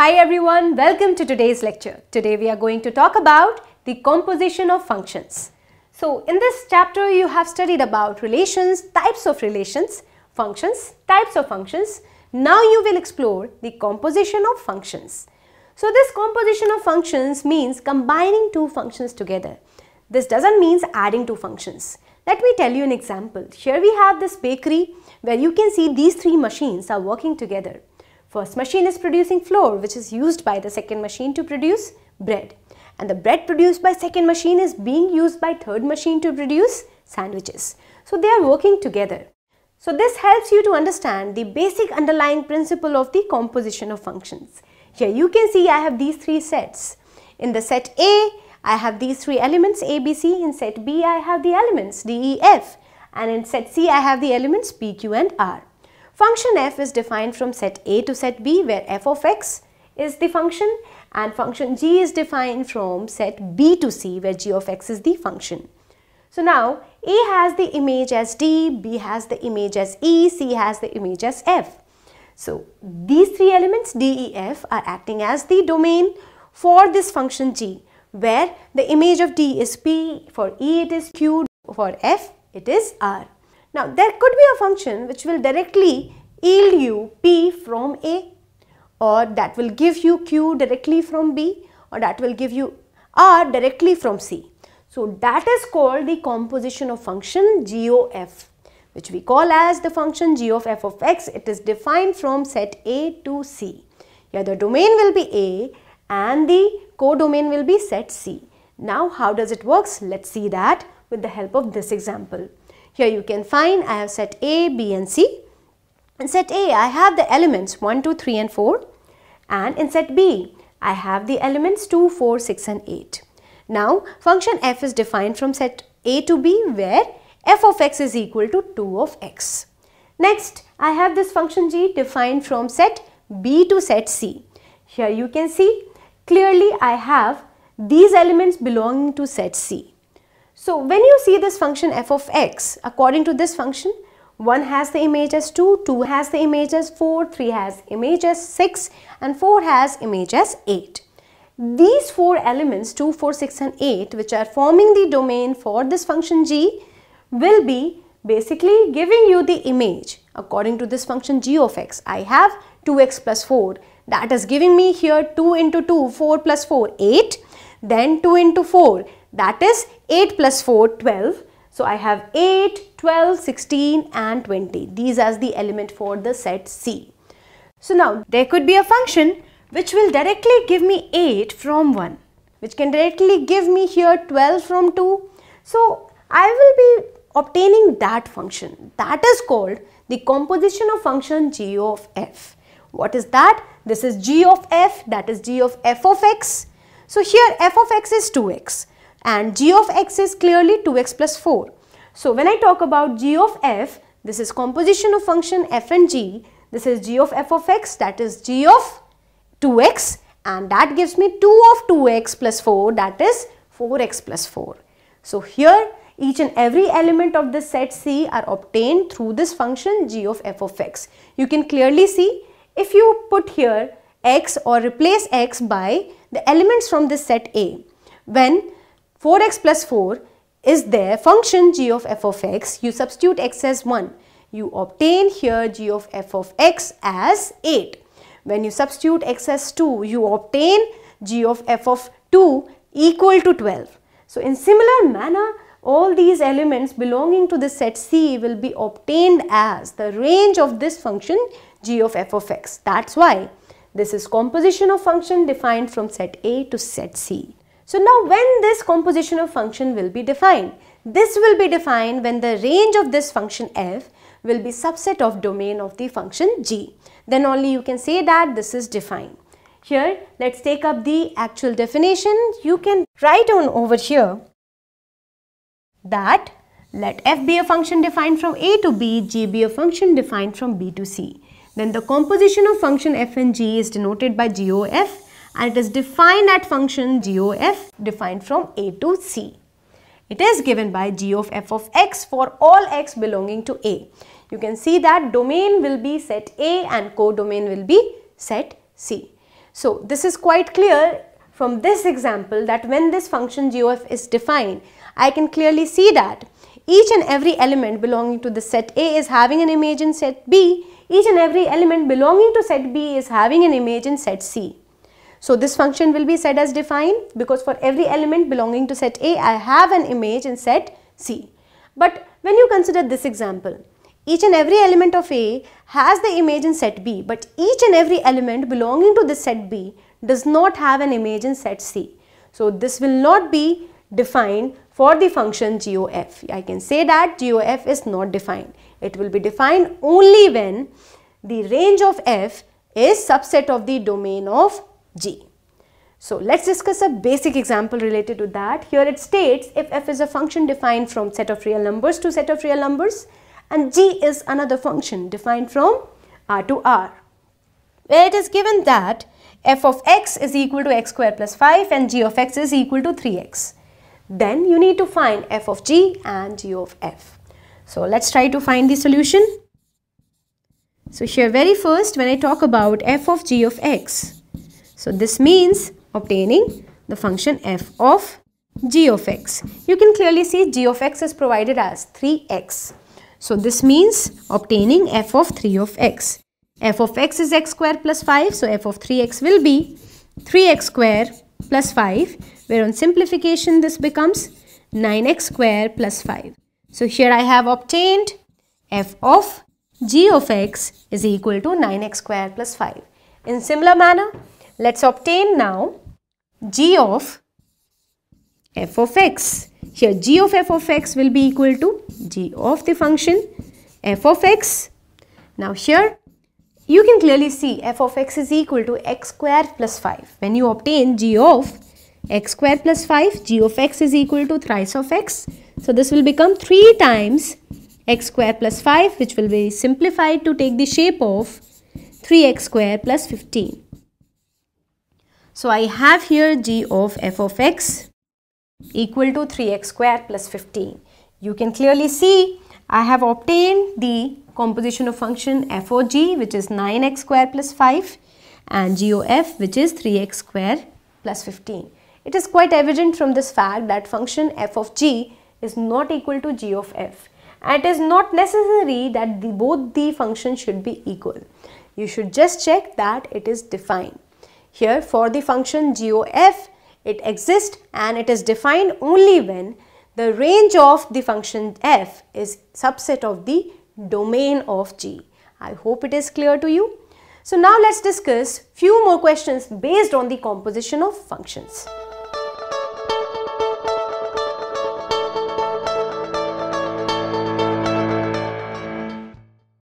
Hi everyone, welcome to today's lecture. Today we are going to talk about the composition of functions. So in this chapter you have studied about relations, types of relations, functions, types of functions. Now you will explore the composition of functions. So this composition of functions means combining two functions together. This doesn't mean adding two functions. Let me tell you an example. Here we have this bakery where you can see these three machines are working together. First machine is producing flour which is used by the second machine to produce bread. And the bread produced by second machine is being used by third machine to produce sandwiches. So they are working together. So this helps you to understand the basic underlying principle of the composition of functions. Here you can see I have these three sets. In the set A, I have these three elements A, B, C. In set B, I have the elements D, E, F. And in set C, I have the elements P, Q and R. Function f is defined from set A to set B where f of x is the function and function g is defined from set B to C where g of x is the function. So now A has the image as D, B has the image as E, C has the image as F. So these three elements D, E, F are acting as the domain for this function g where the image of D is P, for E it is Q, for F it is R. Now there could be a function which will directly yield you P from A or that will give you Q directly from B or that will give you R directly from C. So that is called the composition of function g of f which we call as the function g of f of x. It is defined from set A to C. Here the domain will be A and the codomain will be set C. Now how does it works? Let's see that with the help of this example. Here you can find I have set A, B and C. In set A I have the elements 1, 2, 3 and 4 and in set B I have the elements 2, 4, 6 and 8. Now function f is defined from set A to B where f of x is equal to 2 of x. Next I have this function g defined from set B to set C. Here you can see clearly I have these elements belonging to set C. So when you see this function f of x, according to this function, 1 has the image as 2, 2 has the image as 4, 3 has image as 6 and 4 has image as 8. These 4 elements 2, 4, 6 and 8 which are forming the domain for this function g will be basically giving you the image according to this function g of x. I have 2x plus 4 that is giving me here 2 into 2, 4 plus 4, 8 then 2 into 4 that is 8 plus 4 12 so I have 8 12 16 and 20 these are the element for the set C. So now there could be a function which will directly give me 8 from 1 which can directly give me here 12 from 2 so I will be obtaining that function. That is called the composition of function g of f. What is that? This is g of f that is g of f of x. So here f of x is 2x and g of x is clearly 2x plus 4. So when I talk about g of f, this is composition of function f and g. This is g of f of x that is g of 2x and that gives me 2 of 2x plus 4 that is 4x plus 4. So here each and every element of the set C are obtained through this function g of f of x. You can clearly see if you put here x or replace x by the elements from this set A. When 4x plus 4 is their function g of f of x, you substitute x as 1. You obtain here g of f of x as 8. When you substitute x as 2, you obtain g of f of 2 equal to 12. So in similar manner, all these elements belonging to the set C will be obtained as the range of this function g of f of x. That's why this is composition of function defined from set A to set C. So now when this composition of function will be defined? This will be defined when the range of this function f will be subset of domain of the function g. Then only you can say that this is defined. Here let's take up the actual definition. You can write on over here that let f be a function defined from a to b, g be a function defined from b to c. Then the composition of function f and g is denoted by g o f and it is defined at function g of f defined from a to c. It is given by g of f of x for all x belonging to a. You can see that domain will be set a and codomain will be set c. So this is quite clear from this example that when this function g of f is defined, I can clearly see that each and every element belonging to the set A is having an image in set B, each and every element belonging to set B is having an image in set C. So this function will be said as defined because for every element belonging to set A, I have an image in set C. But when you consider this example, each and every element of A has the image in set B, but each and every element belonging to the set B does not have an image in set C. So this will not be defined for the function GOF. I can say that GOF is not defined. It will be defined only when the range of f is subset of the domain of g. So let's discuss a basic example related to that. Here it states if f is a function defined from set of real numbers to set of real numbers and g is another function defined from r to r. Where it is given that f of x is equal to x square plus 5 and g of x is equal to 3x. Then you need to find f of g and g of f. So let's try to find the solution. So here very first when I talk about f of g of x. So this means obtaining the function f of g of x. You can clearly see g of x is provided as 3x. So this means obtaining f of 3 of x. f of x is x square plus 5. So f of 3x will be 3x square plus 5 where on simplification this becomes 9x square plus 5. So here I have obtained f of g of x is equal to 9x square plus 5. In similar manner, let's obtain now g of f of x. Here g of f of x will be equal to g of the function f of x. Now here you can clearly see f of x is equal to x square plus 5. When you obtain g of x square plus 5, g of x is equal to thrice of x. So this will become 3 times x square plus 5 which will be simplified to take the shape of 3x square plus 15. So I have here g of f of x equal to 3x square plus 15. You can clearly see I have obtained the composition of function f of g which is 9x square plus 5 and g of f which is 3x square plus 15. It is quite evident from this fact that function f of g is not equal to g of f and it is not necessary that the, both the functions should be equal. You should just check that it is defined. Here for the function g of f it exists and it is defined only when the range of the function f is subset of the domain of g. I hope it is clear to you. So now let's discuss few more questions based on the composition of functions.